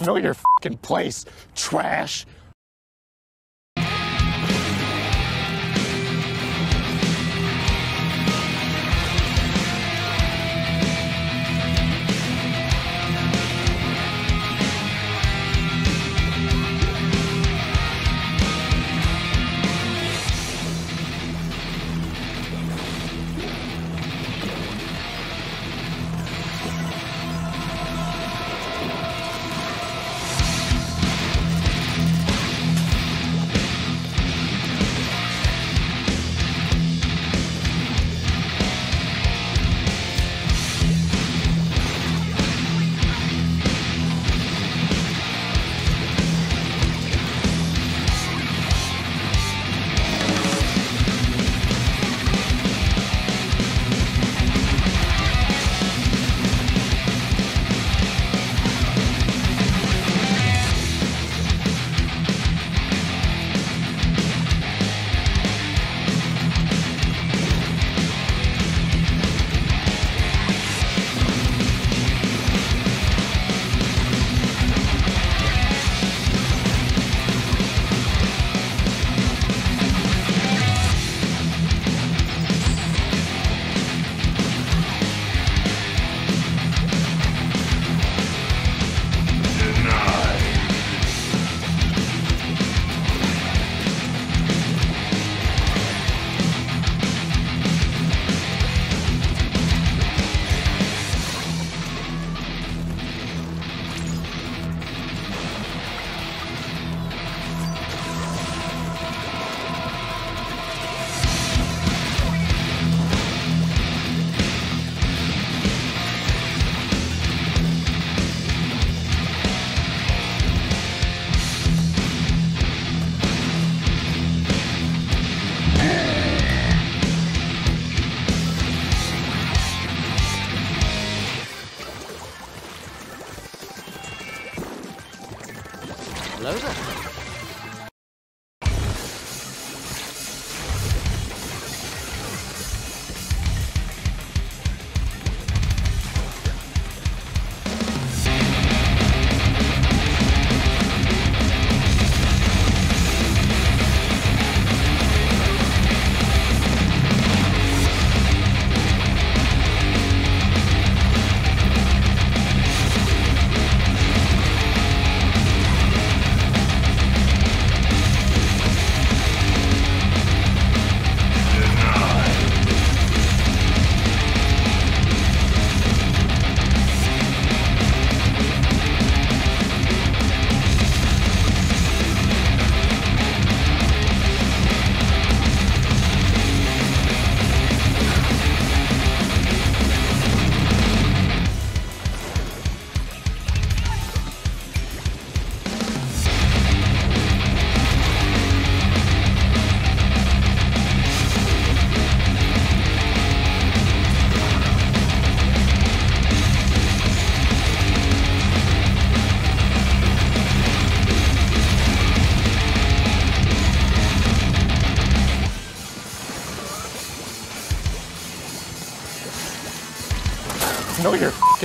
Know your fucking place, trash.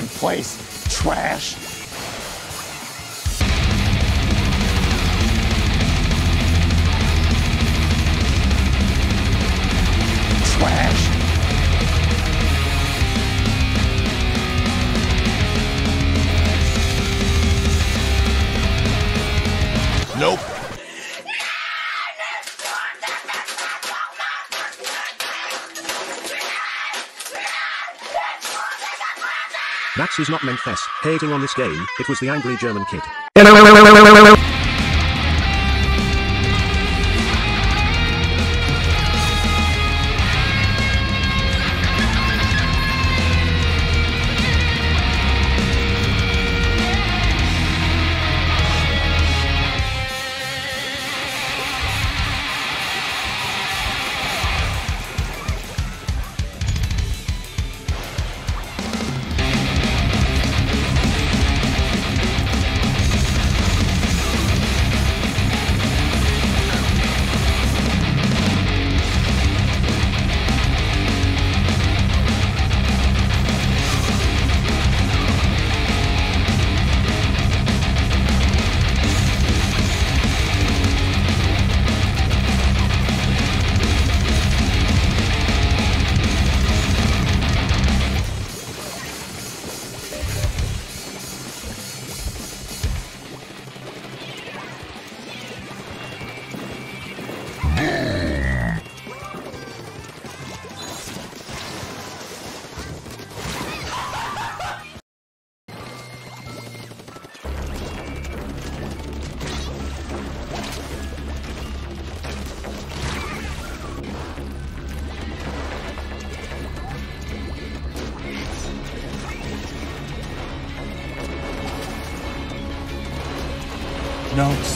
Place, trash. That's is not fess, hating on this game, it was the angry German kid.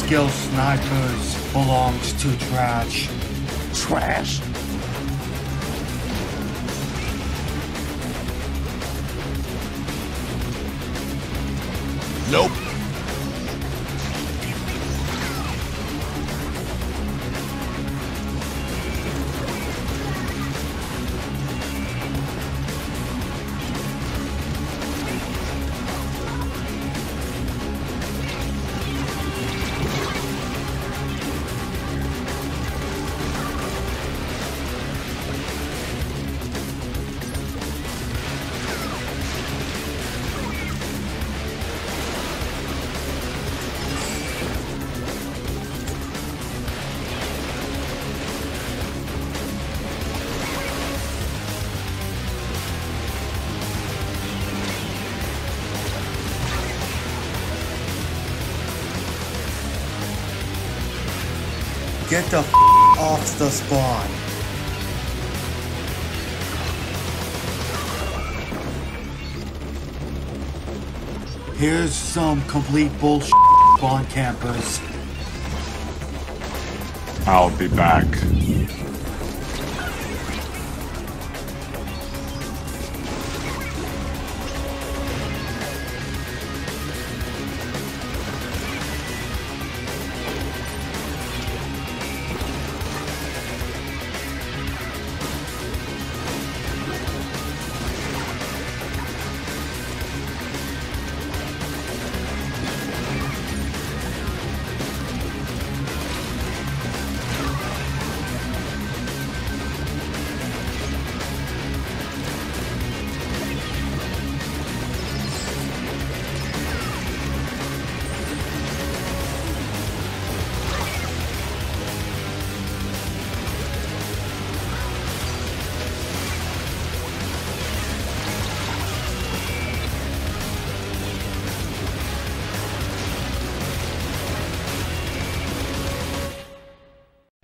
skill snipers belongs to trash. Trash? Nope. Get the f- off the spawn. Here's some complete bullshit spawn campers. I'll be back.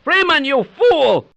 Freeman, you fool!